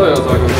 co ja tak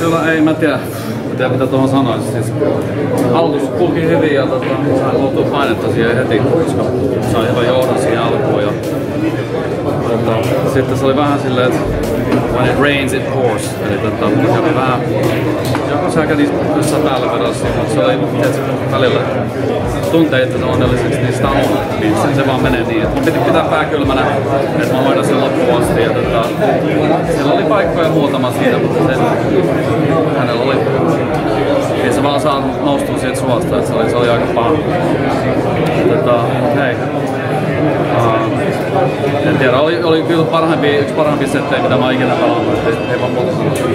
kyllä ei, mä tiedä, tiedä mitä tuohon sanoisi. Siis, aloitus kulki hyvin ja tota, sain luotua painetta siihen heti, koska sain hyvän johdon siihen alkuun. Ja, tota, sitten se oli vähän silleen, että when it rains it pours. Eli tota, kävi vähän, sä kävi jossain päällä se oli tietysti, välillä tuntee itse onnelliseksi, niin sitä on. Niin se, se vaan menee niin. Että piti pitää pää kylmänä, että mä hoidan sen loppuun asti. Ja tota, siellä oli paikkoja muutama siitä, mutta sen, hänellä oli ei se vaan saa noustua siitä suosta, että se oli, se oli aika paha. Tota, hei. Uh, en tiedä, oli, oli kyllä parhaimpia, yksi parhaimpia settejä, mitä mä oon ikinä pelannut. Ei, ei vaan muuta sanoa.